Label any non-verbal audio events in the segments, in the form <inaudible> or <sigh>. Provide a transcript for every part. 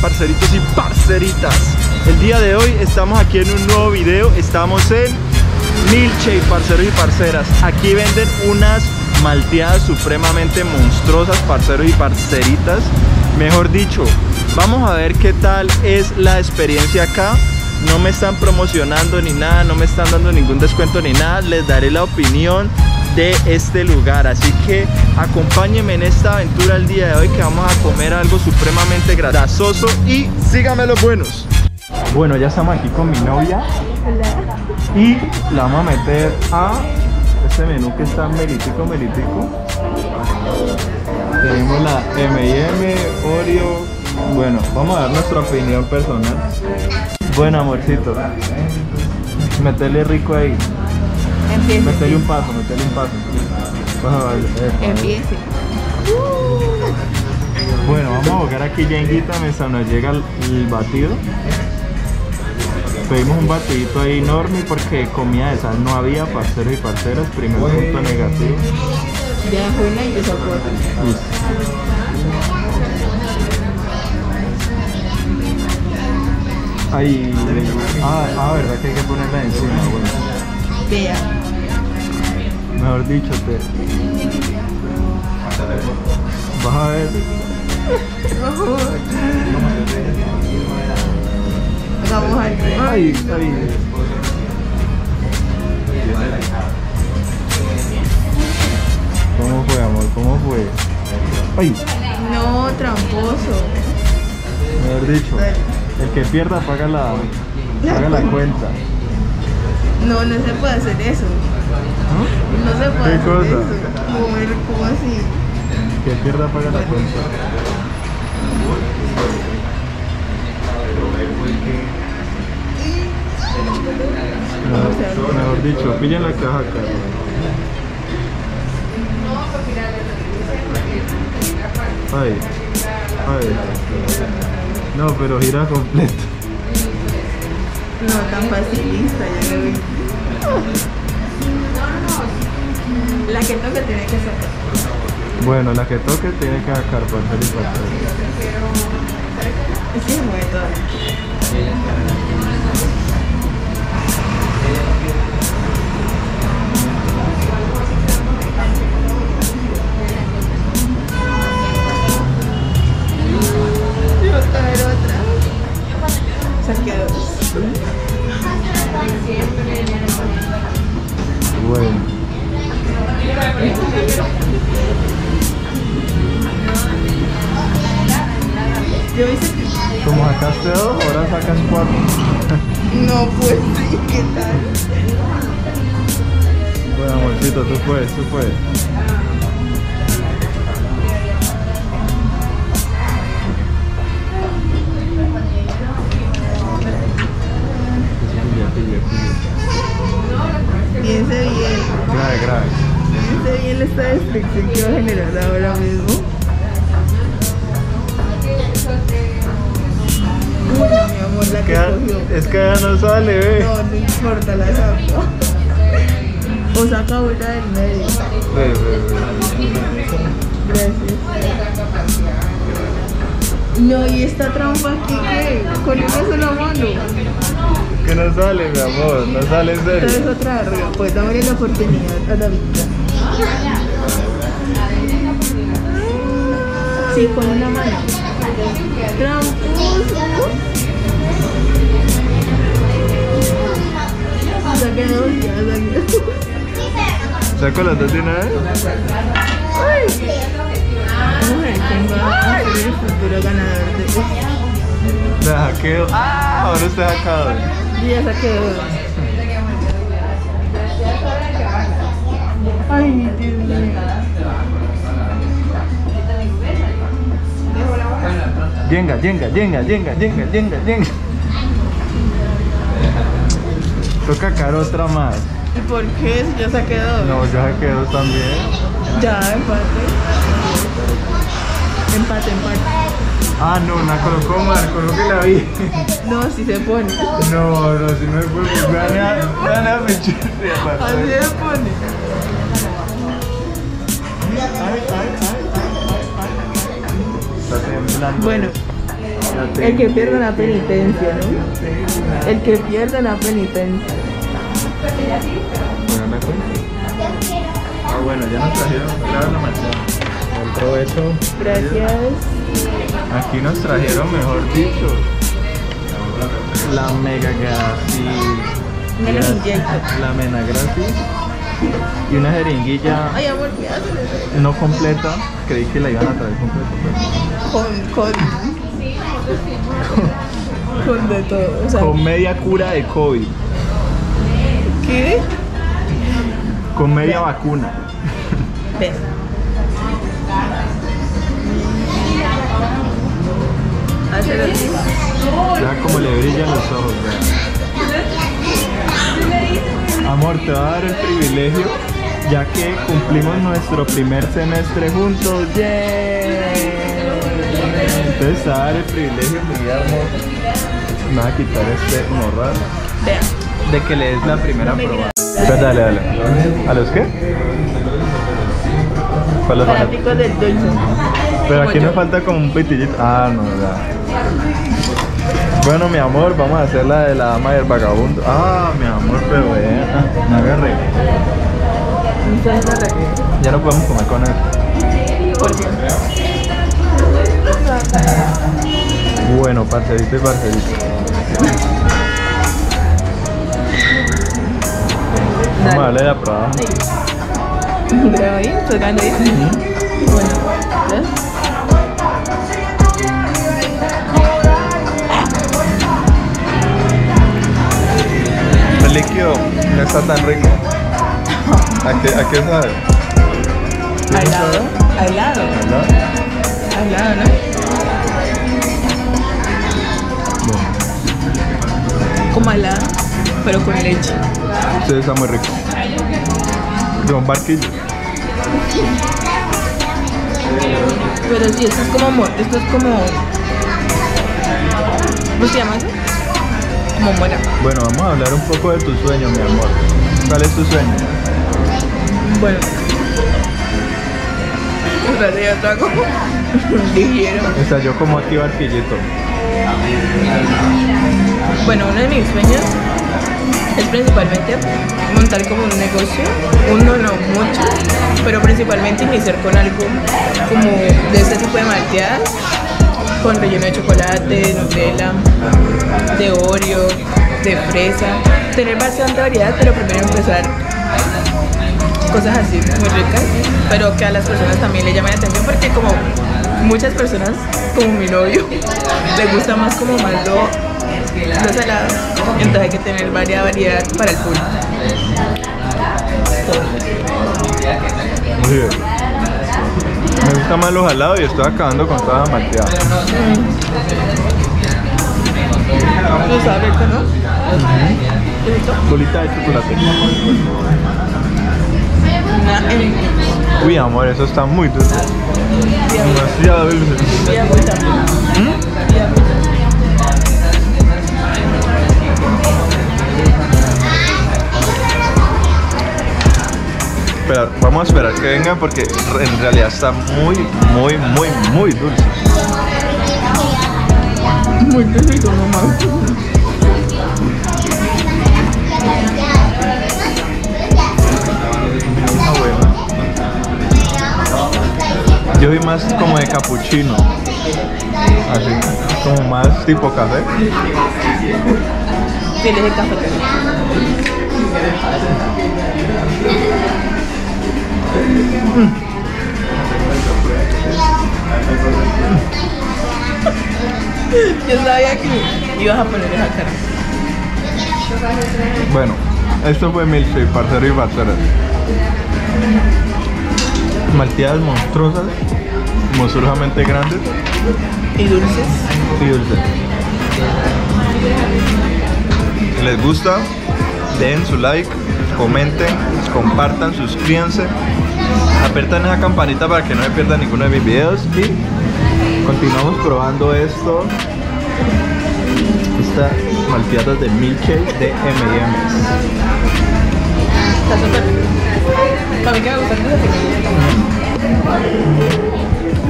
parceritos y parceritas? El día de hoy estamos aquí en un nuevo video, estamos en Milche, parceros y parceras. Aquí venden unas malteadas supremamente monstruosas, parceros y parceritas. Mejor dicho, vamos a ver qué tal es la experiencia acá. No me están promocionando ni nada, no me están dando ningún descuento ni nada. Les daré la opinión de este lugar. Así que acompáñenme en esta aventura el día de hoy que vamos a comer algo supremamente grasoso y síganme los buenos. Bueno, ya estamos aquí con mi novia y la vamos a meter a este menú que está melitico, melitico. Tenemos la M&M, Oreo. Bueno, vamos a dar nuestra opinión personal. Bueno, amorcito. Metele rico ahí. Empiece. Metele un paso, metele un paso. Empiece. Bueno, vamos a buscar aquí yenguita mientras nos llega el, el batido. Pedimos un batidito ahí enorme porque comida de sal no había, parceros y parceras. Primer punto negativo. Ya fue una y. Ahí. Ah, ah, verdad que hay que ponerla encima. Bueno. Mejor dicho, te. Vas a ver. Hagamos algo. Ay, ay. ¿Cómo fue, amor? ¿Cómo fue? Ay, No, tramposo. mejor dicho. El que pierda paga la, paga la cuenta. No, no se puede hacer eso. ¿Ah? No se puede ¿Qué hacer cosa? eso. Mover, ¿cómo así? Que pierda paga la cuenta. Mejor, mejor dicho, pillen la caja acá. Ay, ay. No, pero gira completo. No, tan facilista, ya lo vi. La que toca tiene que sacar. Bueno, la que toque tiene que sacar parcel y parcel. Es que se mueve No, pues sí, ¿qué tal? Bueno, amorcito, tú puedes, tú puedes. Piense bien. Grave, grave. Piense bien esta destrucción que va a generar ahora mismo. Que ya- es que ya no sale, ve. No, no importa, la saco. O saca una del medio. Ve, ve, ve. Gracias. No, y esta trampa aquí que con una sola mano. Que no sale, mi amor, no sale en Esta es serio. otra arriba. Pues dámele la oportunidad a la vida. Sí, con una mano. Tramposo. Dos, ya saqué dos. ¿Saco las dos de una vez? Vamos a ver quién va a ser el futuro ganador de esto. La hackeo. Ah, ahora está sacado. Yo ya saqué dos. Ay, Dios mío. Yenga, yenga, yenga, yenga, yenga, yenga, yenga. Toca caer otra más. ¿Y por qué? Si yo saqué dos. No, yo saqué dos también. Ya, empate. Empate, empate. Ah, no, la colocó mal, coloque la vi. No, si se pone. No, no, si no es por vean a, vean a mi churria, Así se pone. Ay, ay, ay, ay, ay, ay. Está temblando. Bueno, El que pierde la penitencia, ¿no? El que pierde la penitencia. Bueno, me. Ah, bueno, ya nos trajeron claro la manzana. Buen provecho. Gracias. Aquí nos trajeron, mejor dicho, la mega. Mega inyecto. La mena grasi. Y una jeringuilla Ay, amor, no completa. Creí que la iban a traer completa. pero- Con, con. Con de todo. O sea, Con media cura de COVID. ¿qué? Con media vacuna. Así. Ya como le brillan los ojos. Amor, te va a dar el privilegio, ya que cumplimos nuestro primer semestre juntos. ¡Yay! A dar el privilegio, vida, amor. Me va a quitar este morral Vean. de que le des la primera prueba. Pues dale, dale. ¿A los qué? ¿Cuál los van a- Fanáticos del dulce. Pero aquí nos falta como un petillito. Ah, no, ya. Bueno, mi amor, vamos a hacer la de la dama y el vagabundo. Ah, mi amor, pero eh, agarré. No requiere. Ya no podemos comer con eso. ¿Por qué? Bueno, parcerito y parcerito. Vamos a darle la prueba. Ahí. Bueno, ¿ves? El líquido no está tan rico. ¿A qué, a qué sabe? Al lado, al lado, ¿Verdad? al lado, ¿no? Lado, pero con leche. sí, está muy rico. De un barquillo. Pero sí, esto es como, mo- esto es como, ¿cómo se llama eso? Como mora. Bueno, vamos a hablar un poco de tu sueño, mi amor. ¿Cuál es tu sueño? Bueno. Espérate, yo trago. <laughs> Dijeron. O sea, yo como aquí barquillito. Bueno, uno de mis sueños es principalmente montar como un negocio, uno no mucho, pero principalmente iniciar con algo como de este tipo de malteadas, con relleno de chocolate, de Nutella, de Oreo, de fresa, tener bastante variedad, pero primero empezar cosas así muy ricas, pero que a las personas también le llamen la atención porque como muchas personas, como mi novio, <laughs> le gusta más como más lo, lo salado, entonces hay que tener variedad variedad para el público. Muy bien. Me gusta más los halados y estoy acabando con toda la malteada. Lo sabe ¿no? Bolita de chocolate. Uy, amor, eso está muy dulce. Demasiado dulce. y agua también. ¿Mm? Y agua. Espera, vamos a esperar que vengan porque en realidad está muy, muy, muy, muy dulce. Muy rico, mamá. Yo vi más como de capuchino. Así, como más tipo café. Tienes el café. Yo sabía que ibas a poner esa cara. Bueno, esto fue Milkshake, parcero y parceras. Malteadas monstruosas, monstruosamente grandes Y dulces. y dulces. Si les gusta, den su like, comenten, compartan, suscríbanse, apretan esa campanita para que no se pierdan ninguno de mis videos y continuamos probando esto. Estas malteadas de milkshake de M&M's. Está súper. Para mí que me gustan esas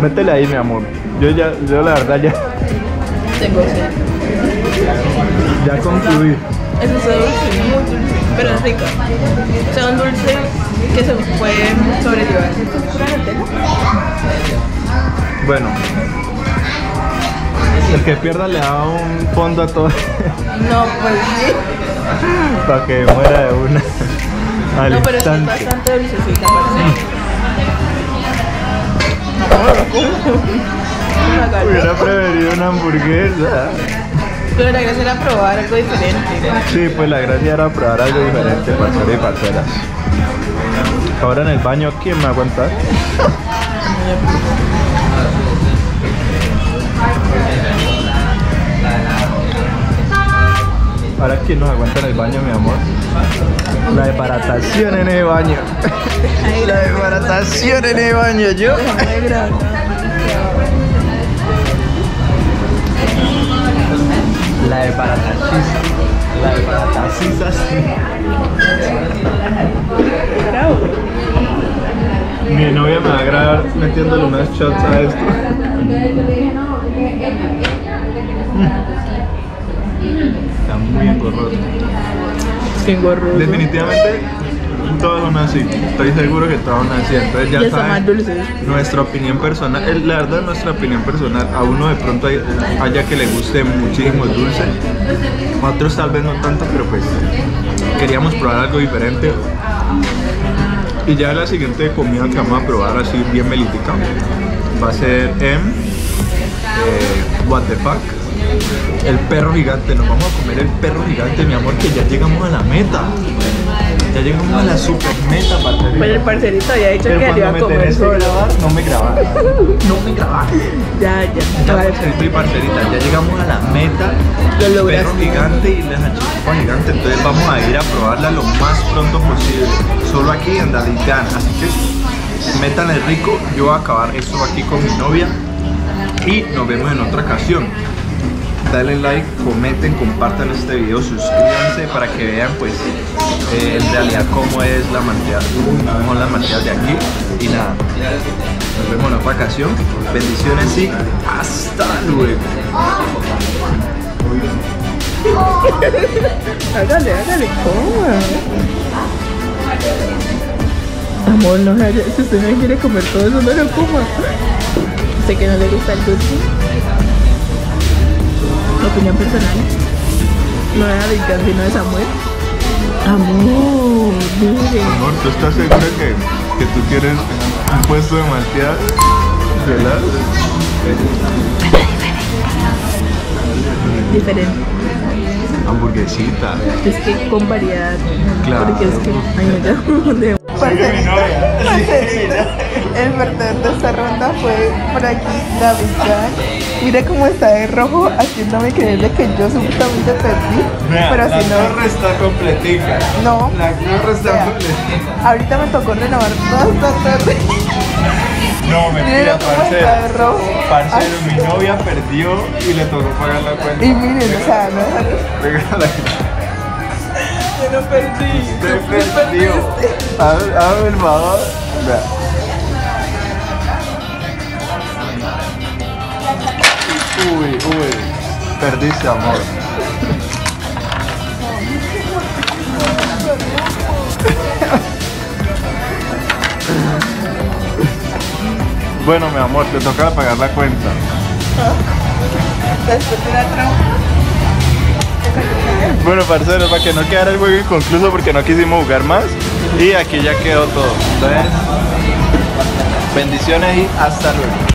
Métele ahí, mi amor. Yo ya, yo la verdad ya. Tengo sed. Ya concluí. Es un dulce, muy dulce, pero es rico. O sea, un dulce que se puede sobrellevar. ¿Esto es pura Nutella? Bueno. El que pierda le da un fondo a todo <laughs> No, pues sí. para que muera de una al No, pero sí es instante. bastante dulcecita, parece. <laughs> Hubiera preferido una hamburguesa. Pero la gracia era probar algo diferente. Sí, pues la gracia era probar algo diferente, parceros y parceras. Ahora en el baño, ¿quién me va a aguantar? Ahora, ¿quién nos aguanta en el baño, mi amor? La desbaratación en el baño. <laughs> La desbaratación en el baño, yo. La desbaratación. La desbaratación. Mi novia me va a grabar metiéndole unos shots a esto. Está muy engorroso. Tengo rudo. Definitivamente todos son así. Estoy seguro que todos son así. Entonces ya Ya está saben más dulce. nuestra opinión personal. La verdad, nuestra opinión personal. A uno de pronto hay- haya que le guste muchísimo el dulce. A otros tal vez no tanto, pero pues queríamos probar algo diferente. Y ya la siguiente comida que vamos a probar así bien melítica va a ser en eh, What the fuck. El perro gigante, nos vamos a comer el perro gigante, mi amor, que ya llegamos a la meta. Ya llegamos a la super meta, parcerito. Pues el parcerito había dicho Pero que iba a me comer solo. grabar, no me grabaron. <laughs> No me grabaron. Ya, ya. Ya, parcerito y parcerita, ya llegamos a la meta. Lo El lograste. perro gigante y la salchipapa gigante. Entonces vamos a ir a probarla lo más pronto posible. Solo aquí en Dalicán. Así que métanle rico. Yo voy a acabar esto aquí con mi novia. Y nos vemos en otra ocasión. Dale like, comenten, compartan este video, suscríbanse para que vean pues eh, en realidad cómo es la manteada, cómo son las de aquí. Y nada, nos vemos en otra ocasión. Bendiciones y hasta luego. <laughs> Hágale, hágale, coma. Amor, no si usted no quiere comer todo eso, no lo coma. Sé que no le gusta el dulce. Opinión personal. No era de Icán, sino de Samuel. Amor, mire. Amor, ¿tú estás segura que, que tú quieres un puesto de malteada? ¿Verdad? Diferente. Hamburguesita. Es que con variedad. Claro. Porque es que. Ay, no, <laughs> <laughs> El perdedor de esta ronda fue por aquí, David Jan. Mira cómo está de rojo, haciéndome creerle que yo supuestamente perdí. Vea, pero la si no, está completica. no. La torre está Vea, completica. ahorita me tocó renovar esta tarde. <laughs> No, Mira mentira, parcero. Parcero, mi novia perdió y le tocó pagar la cuenta. Y miren, o sea, no No perdí. Perdiste. Hazme hazme el favor. Vea. Uy, uy. Perdiste, amor. Bueno, mi amor, te toca pagar la cuenta. Después de una trampa. Bueno, parceros, para que no quedara el juego inconcluso porque no quisimos jugar más. Y aquí ya quedó todo. Entonces, bendiciones y hasta luego.